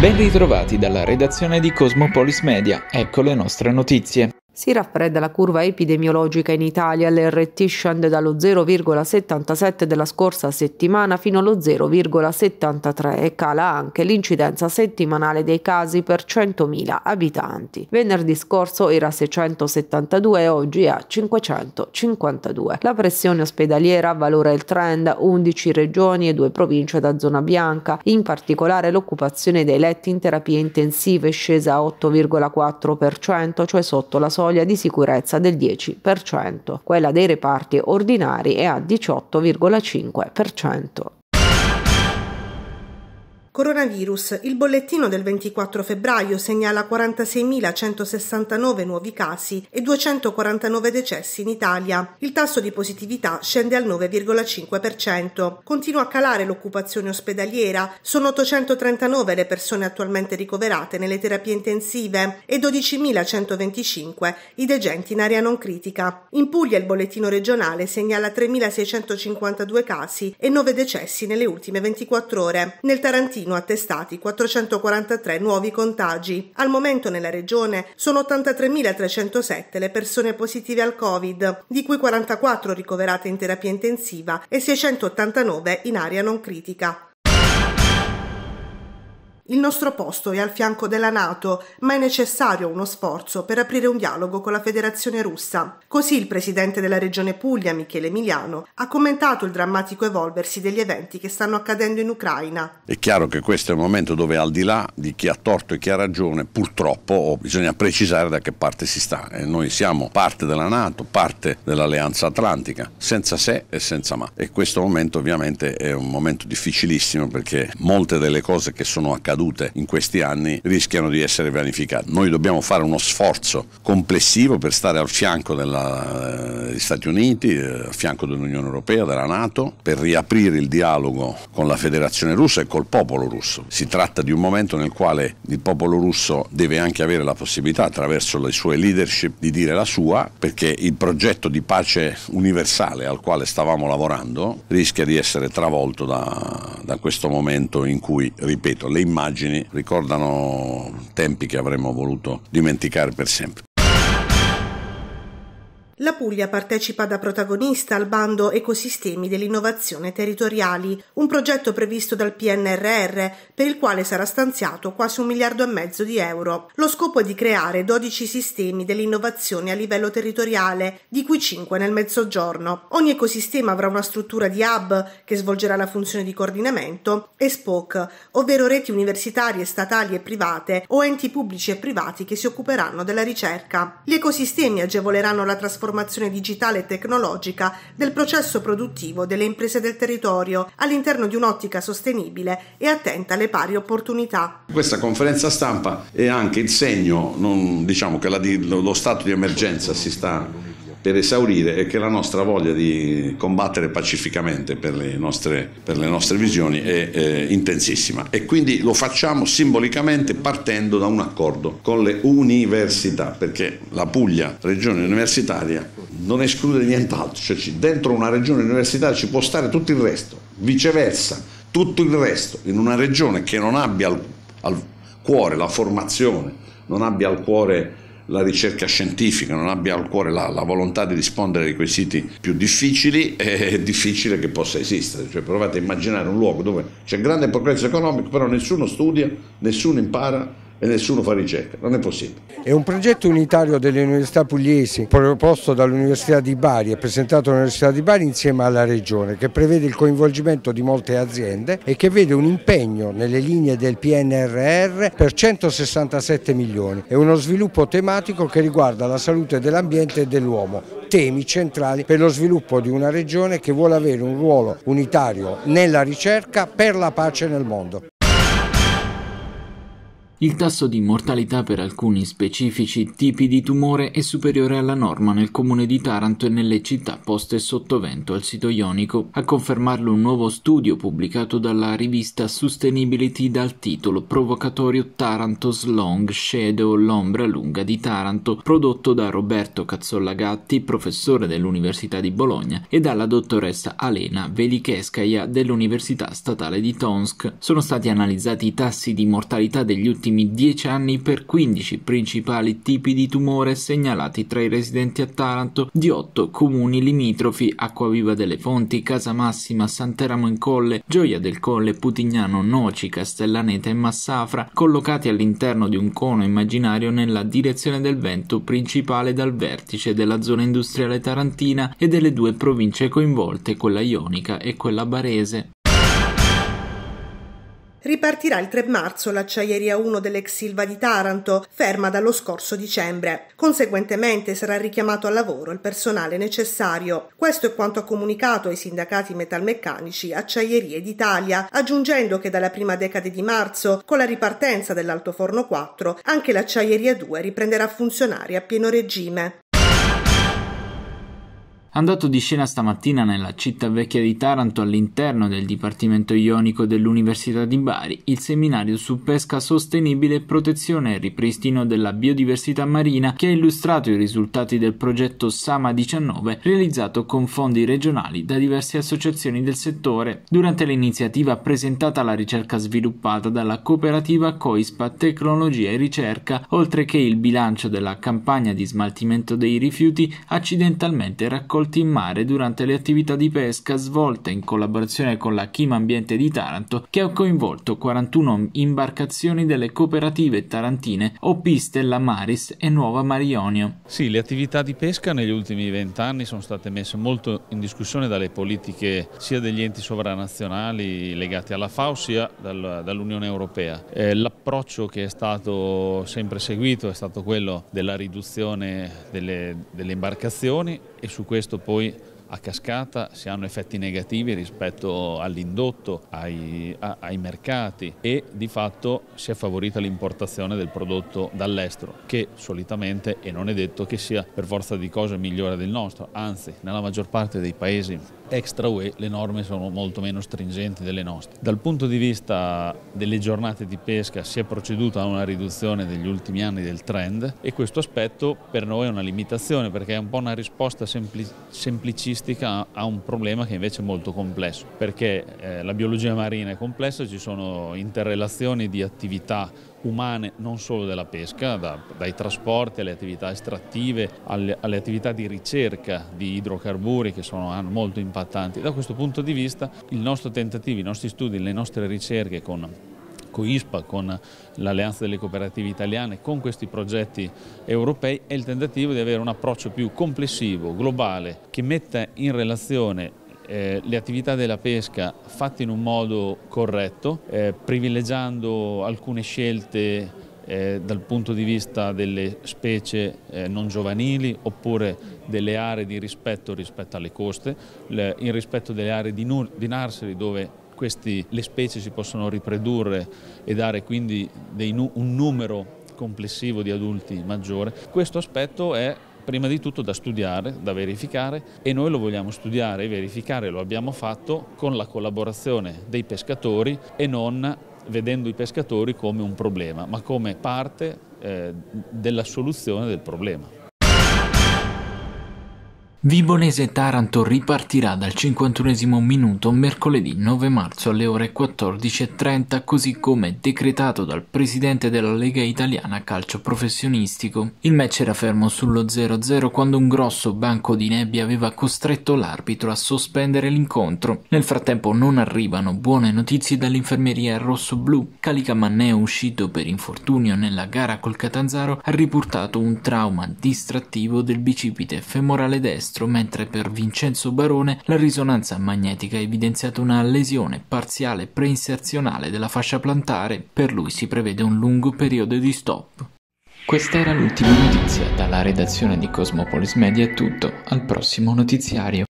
Ben ritrovati dalla redazione di Cosmopolis Media, ecco le nostre notizie. Si raffredda la curva epidemiologica in Italia, l'RT scende dallo 0,77 della scorsa settimana fino allo 0,73 e cala anche l'incidenza settimanale dei casi per 100.000 abitanti. Venerdì scorso era 672 e oggi è a 552. La pressione ospedaliera valora il trend, 11 regioni e 2 province da zona bianca, in particolare l'occupazione dei letti in terapie intensive è scesa a 8,4%, cioè sotto la soglia soglia di sicurezza del 10%, quella dei reparti ordinari è a 18,5%. Coronavirus. Il bollettino del 24 febbraio segnala 46.169 nuovi casi e 249 decessi in Italia. Il tasso di positività scende al 9,5%. Continua a calare l'occupazione ospedaliera. Sono 839 le persone attualmente ricoverate nelle terapie intensive e 12.125 i degenti in area non critica. In Puglia il bollettino regionale segnala 3.652 casi e 9 decessi nelle ultime 24 ore. Nel Tarantino Trentino attestati 443 nuovi contagi. Al momento nella regione sono 83.307 le persone positive al Covid, di cui 44 ricoverate in terapia intensiva e 689 in area non critica. Il nostro posto è al fianco della Nato, ma è necessario uno sforzo per aprire un dialogo con la Federazione russa. Così il presidente della regione Puglia, Michele Emiliano, ha commentato il drammatico evolversi degli eventi che stanno accadendo in Ucraina. È chiaro che questo è un momento dove al di là di chi ha torto e chi ha ragione, purtroppo bisogna precisare da che parte si sta. E noi siamo parte della Nato, parte dell'Alleanza Atlantica, senza se e senza ma. E questo momento ovviamente è un momento difficilissimo perché molte delle cose che sono accadute accadute in questi anni rischiano di essere vanificate. Noi dobbiamo fare uno sforzo complessivo per stare al fianco della, degli Stati Uniti, eh, al fianco dell'Unione Europea, della Nato, per riaprire il dialogo con la Federazione russa e col popolo russo. Si tratta di un momento nel quale il popolo russo deve anche avere la possibilità, attraverso le sue leadership, di dire la sua, perché il progetto di pace universale al quale stavamo lavorando rischia di essere travolto da, da questo momento in cui, ripeto, le immagini immagini ricordano tempi che avremmo voluto dimenticare per sempre. La Puglia partecipa da protagonista al bando Ecosistemi dell'innovazione territoriali, un progetto previsto dal PNRR per il quale sarà stanziato quasi un miliardo e mezzo di euro. Lo scopo è di creare 12 sistemi dell'innovazione a livello territoriale, di cui 5 nel mezzogiorno. Ogni ecosistema avrà una struttura di hub che svolgerà la funzione di coordinamento e spoke, ovvero reti universitarie, statali e private o enti pubblici e privati che si occuperanno della ricerca. Gli ecosistemi agevoleranno la trasformazione trasformazione digitale e tecnologica del processo produttivo delle imprese del territorio all'interno di un'ottica sostenibile e attenta alle pari opportunità. Questa conferenza stampa è anche il segno, non, diciamo che la, lo stato di emergenza si sta per esaurire e che la nostra voglia di combattere pacificamente per le nostre, per le nostre visioni è eh, intensissima. E quindi lo facciamo simbolicamente partendo da un accordo con le università perché la Puglia, regione universitaria, non esclude nient'altro, cioè dentro una regione universitaria ci può stare tutto il resto, viceversa, tutto il resto in una regione che non abbia al, al cuore la formazione, non abbia al cuore la ricerca scientifica, non abbia al cuore la, la, volontà di rispondere ai quesiti più difficili, è difficile che possa esistere. Cioè, provate a immaginare un luogo dove c'è grande progresso economico, però nessuno studia, nessuno impara e nessuno fa ricerca, non è possibile. È un progetto unitario delle università pugliesi proposto dall'Università di Bari e presentato dall'Università di Bari insieme alla Regione che prevede il coinvolgimento di molte aziende e che vede un impegno nelle linee del PNRR per 167 milioni e uno sviluppo tematico che riguarda la salute dell'ambiente e dell'uomo, temi centrali per lo sviluppo di una regione che vuole avere un ruolo unitario nella ricerca per la pace nel mondo. Il tasso di mortalità per alcuni specifici tipi di tumore è superiore alla norma nel comune di Taranto e nelle città poste sotto vento al sito ionico. A confermarlo un nuovo studio pubblicato dalla rivista Sustainability dal titolo Provocatorio Taranto's Long Shadow, l'ombra lunga di Taranto, prodotto da Roberto Cazzolla Gatti, professore dell'Università di Bologna, e dalla dottoressa Alena Velicheskaia dell'Università Statale di Tomsk. Sono stati analizzati i tassi di mortalità degli ultimi ultimi 10 anni per 15 principali tipi di tumore segnalati tra i residenti a Taranto di 8 comuni limitrofi Acquaviva delle Fonti, Casamassima, Santeramo in Colle, Gioia del Colle, Putignano, Noci, Castellaneta e Massafra, collocati all'interno di un cono immaginario nella direzione del vento principale dal vertice della zona industriale tarantina e delle due province coinvolte, quella ionica e quella barese. Ripartirà il 3 marzo l'acciaieria 1 dell'ex Silva di Taranto, ferma dallo scorso dicembre. Conseguentemente sarà richiamato al lavoro il personale necessario. Questo è quanto ha comunicato ai sindacati metalmeccanici Acciaierie d'Italia, aggiungendo che dalla prima decade di marzo, con la ripartenza dell'altoforno 4, anche l'acciaieria 2 riprenderà a funzionare a pieno regime. Andato di scena stamattina nella città vecchia di Taranto all'interno del Dipartimento Ionico dell'Università di Bari il seminario su pesca sostenibile, protezione e ripristino della biodiversità marina che ha illustrato i risultati del progetto Sama 19 realizzato con fondi regionali da diverse associazioni del settore. Durante l'iniziativa presentata la ricerca sviluppata dalla cooperativa Coispa Tecnologia e Ricerca, oltre che il bilancio della campagna di smaltimento dei rifiuti accidentalmente raccolti raccolti in mare durante le attività di pesca svolte in collaborazione con la Chima Ambiente di Taranto che ha coinvolto 41 imbarcazioni delle cooperative tarantine Opiste, La Maris e Nuova Marionio. Sì, le attività di pesca negli ultimi vent'anni sono state messe molto in discussione dalle politiche sia degli enti sovranazionali legati alla FAO sia dal, dall'Unione Europea. Eh, l'approccio che è stato sempre seguito è stato quello della riduzione delle, delle imbarcazioni e su questo poi a cascata si hanno effetti negativi rispetto all'indotto, ai, ai, mercati e di fatto si è favorita l'importazione del prodotto dall'estero che solitamente, e non è detto che sia per forza di cose migliore del nostro, anzi nella maggior parte dei paesi extra UE le norme sono molto meno stringenti delle nostre. Dal punto di vista delle giornate di pesca si è proceduto a una riduzione negli ultimi anni del trend e questo aspetto per noi è una limitazione perché è un po' una risposta sempli semplicistica a un problema che invece è molto complesso perché eh, la biologia marina è complessa, ci sono interrelazioni di attività umane non solo della pesca, da, dai trasporti alle attività estrattive, alle, alle, attività di ricerca di idrocarburi che sono molto impattanti. Da questo punto di vista il nostro tentativo, i nostri studi, le nostre ricerche con COISPA, con l'Alleanza delle Cooperative Italiane, con questi progetti europei è il tentativo di avere un approccio più complessivo, globale, che metta in relazione eh, le attività della pesca fatte in un modo corretto, eh, privilegiando alcune scelte eh, dal punto di vista delle specie eh, non giovanili oppure delle aree di rispetto rispetto alle coste, le, in rispetto delle aree di, di nursery dove questi, le specie si possono riprodurre e dare quindi dei, un numero complessivo di adulti maggiore. Questo aspetto è prima di tutto da studiare, da verificare e noi lo vogliamo studiare e verificare, lo abbiamo fatto con la collaborazione dei pescatori e non vedendo i pescatori come un problema, ma come parte eh, della soluzione del problema. Vibonese Taranto ripartirà dal 51 minuto mercoledì 9 marzo alle ore 14.30 così come decretato dal presidente della Lega Italiana Calcio Professionistico. Il match era fermo sullo 0-0 quando un grosso banco di nebbia aveva costretto l'arbitro a sospendere l'incontro. Nel frattempo non arrivano buone notizie dall'infermeria rosso-blu. Calica Manneo uscito per infortunio nella gara col Catanzaro ha riportato un trauma distrattivo del bicipite femorale destro destro, mentre per Vincenzo Barone la risonanza magnetica ha evidenziato una lesione parziale preinserzionale della fascia plantare. Per lui si prevede un lungo periodo di stop. Questa era l'ultima notizia. Dalla redazione di Cosmopolis Media è tutto. Al prossimo notiziario.